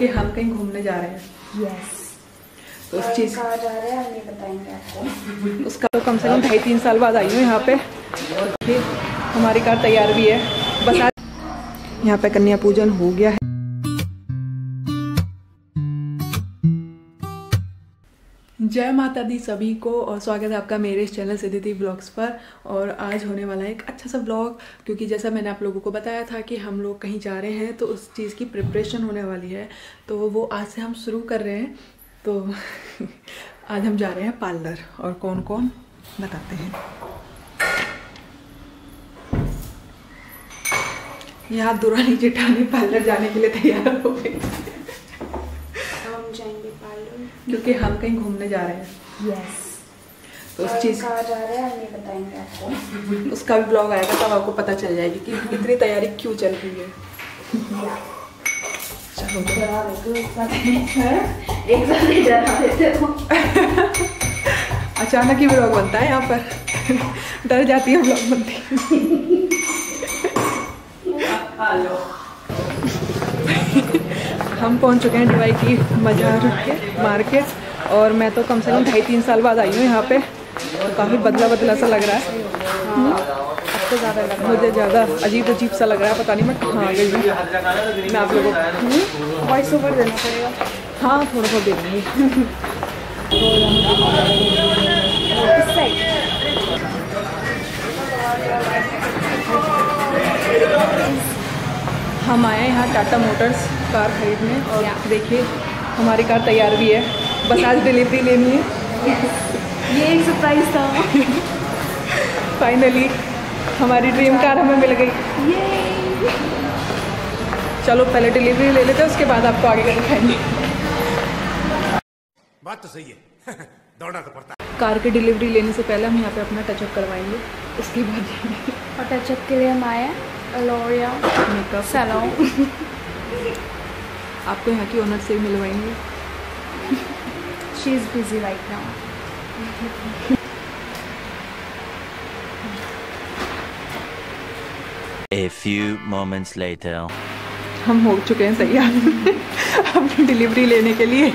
कि हम कहीं घूमने जा रहे हैं। Yes. तो उस चीज़ कहाँ जा रहे हैं हम ये बताएँगे आपको। उसका तो कम से कम ढाई तीन साल बाद आई हूँ यहाँ पे। और फिर हमारी कार तैयार भी है। बस यहाँ पे कन्या पूजन हो गया है। जय माता दी सभी को, और स्वागत है आपका मेरे इस चैनल सिद्धि ब्लॉग्स पर। और आज होने वाला है एक अच्छा सा ब्लॉग क्योंकि जैसा मैंने आप लोगों को बताया था कि हम लोग कहीं जा रहे हैं तो उस चीज़ की प्रिपरेशन होने वाली है। तो वो आज से हम शुरू कर रहे हैं। तो आज हम जा रहे हैं पार्लर, और कौन कौन बताते हैं। यहाँ दुरानी जेठानी पार्लर जाने के लिए तैयार हो गई। क्योंकि हम कहीं घूमने जा रहे हैं। यस तो उस चीज़ कहाँ जा रहे हैं हम बताएँगे आपको। उसका भी ब्लॉग आएगा तब आपको पता चल जाएगी कि इतनी तैयारी क्यों चल रही चलो। हो अचानक ही ब्लॉग बनता है यहाँ पर। डर जाती है ब्लॉग बनती। हम पहुँच चुके हैं डिवाई की मजार के मार्केट और मैं तो कम से कम ढाई तीन साल बाद आई हूँ यहाँ पे। तो काफ़ी बदला बदला सा लग रहा है। आपको ज़्यादा लगा मुझे ज़्यादा अजीब अजीब सा लग रहा है पता नहीं मैं कहाँ आ गई हूँ। मैं आप लोगों को वॉइस ओवर देना पड़ेगा। हाँ थोड़ा बहुत दे दूँगी। हम आए हैं यहाँ टाटा मोटर्स। कार खरीदने और देखिए हमारी कार तैयार भी है। बस आज डिलीवरी लेनी है। ये एक सरप्राइज़ था। फाइनली हमारी ड्रीम कार हमें मिल गई। ये चलो पहले डिलीवरी ले लेते हैं उसके बाद आपको आगे का दिखाएँगे। बात तो सही है। दौड़ना तो पड़ता है। कार की डिलीवरी लेने से पहले हम यहाँ पे अपना टचअप करवाएँगे। उसके बाद और टचअप के लिए हम आए हैं लोरिया मेकअप सैलून आपको यहाँ की ओनर से भी मिलवाएँगे। She is busy right now A few moments later. हम हो चुके हैं तैयार। अपनी डिलीवरी लेने के लिए।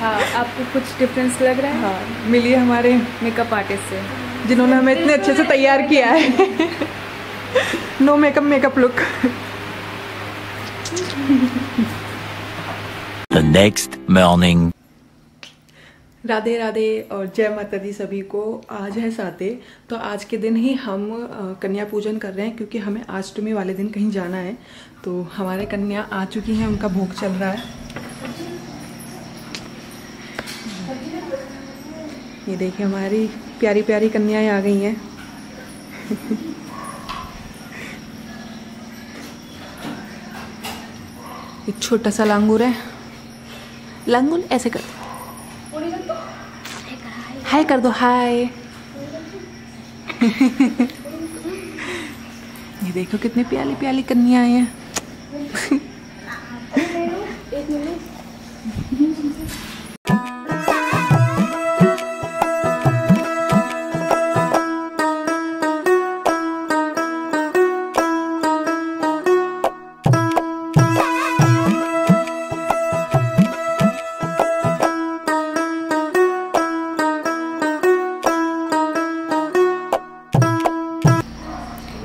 हाँ आपको कुछ डिफरेंस लग रहा है? हाँ मिलिए हमारे मेकअप आर्टिस्ट से। जिन्होंने हमें इतने अच्छे से तैयार किया है। No makeup makeup look The next morning. Radhe Radhe और जय माता दी सभी को। आज है साते तो आज के दिन ही हम कन्या पूजन कर रहे हैं क्योंकि हमें अष्टमी वाले दिन कहीं जाना है। तो हमारे कन्या आ चुकी हैं, उनका भोग चल रहा है। ये देखिए, हमारी प्यारी प्यारी कन्याएँ आ गई हैं। ये छोटा सा लांगूर है। लांगूर ऐसे कर। दो हाय कर दो, हाय। ये देखो कितने प्याली प्याली आई हैं।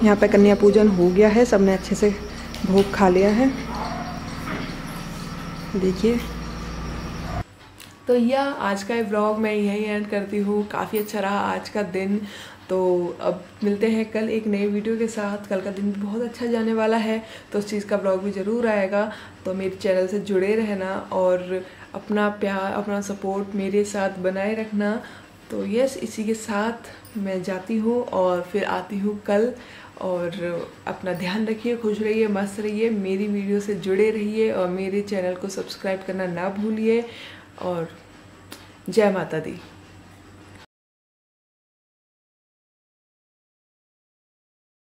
यहाँ पे कन्या पूजन हो गया है सबने अच्छे से भोग खा लिया है। देखिए। तो यह आज का ब्लॉग मैं यही एंड करती हूँ। काफ़ी अच्छा रहा आज का दिन। तो अब मिलते हैं कल एक नई वीडियो के साथ। कल का दिन भी बहुत अच्छा जाने वाला है। तो उस चीज़ का ब्लॉग भी ज़रूर आएगा। तो मेरे चैनल से जुड़े रहना और अपना प्यार, अपना सपोर्ट मेरे साथ बनाए रखना। तो यस इसी के साथ मैं जाती हूँ और फिर आती हूँ कल और अपना ध्यान रखिए, खुश रहिए, मस्त रहिए, मेरी वीडियो से जुड़े रहिए और मेरे चैनल को सब्सक्राइब करना ना भूलिए और जय माता दी।